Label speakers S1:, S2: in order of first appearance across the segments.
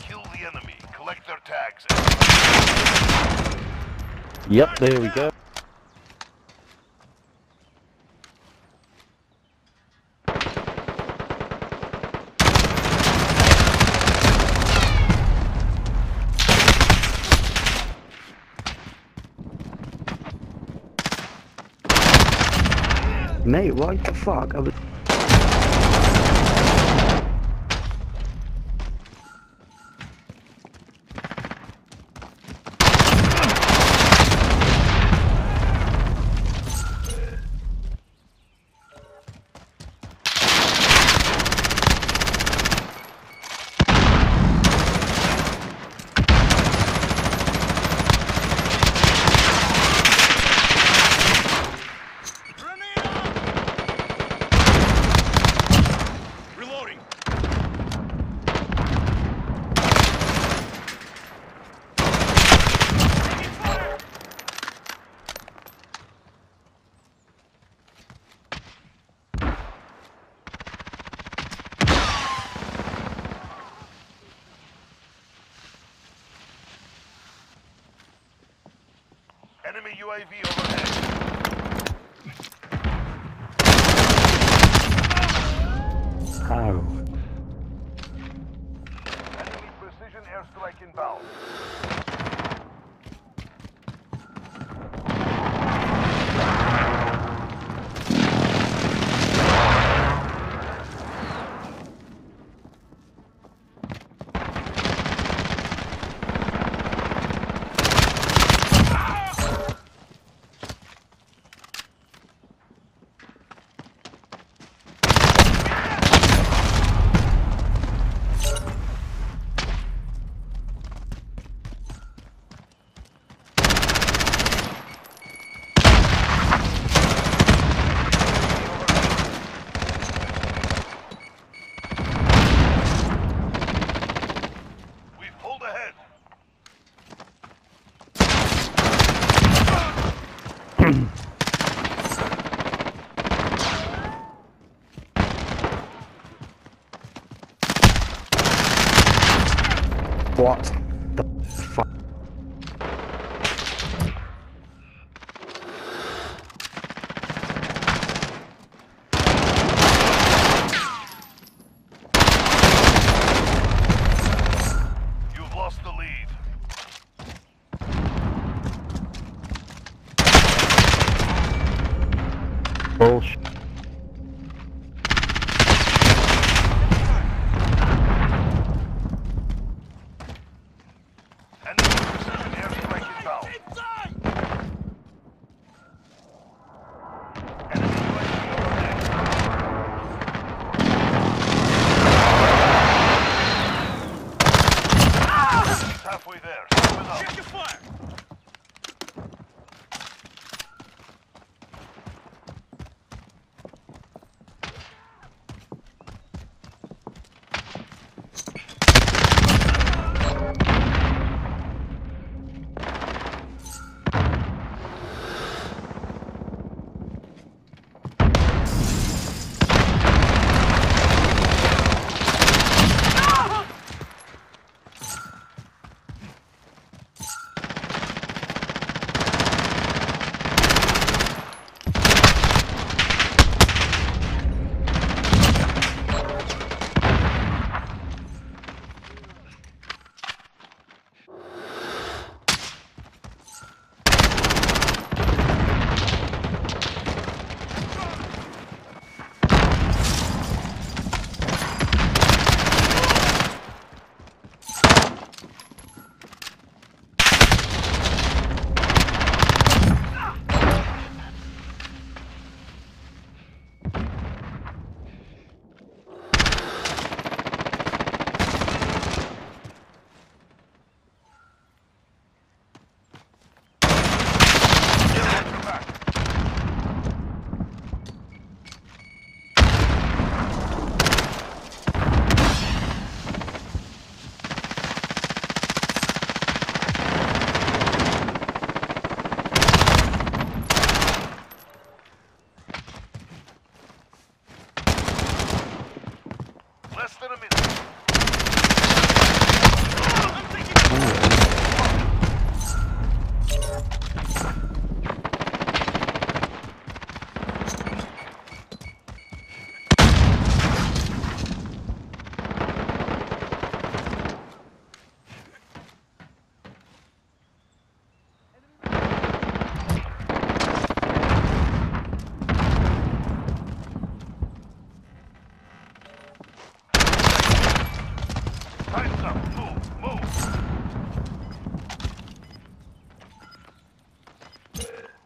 S1: Kill the enemy, collect their tags. And...
S2: Yep, there we go. Mate, what the fuck?
S1: UAV overhead.
S2: How?
S1: Enemy precision airstrike inbound.
S2: What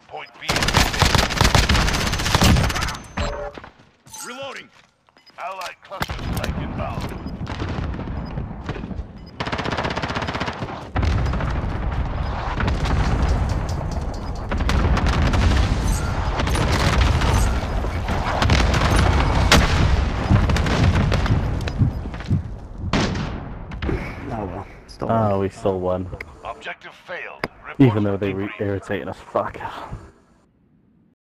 S1: Point B.
S2: Reloading.
S1: Allied cluster strike inbound.
S2: Still won.
S3: Oh, we still won.
S1: Objective failed.
S3: Even though they were irritating us. Fuck.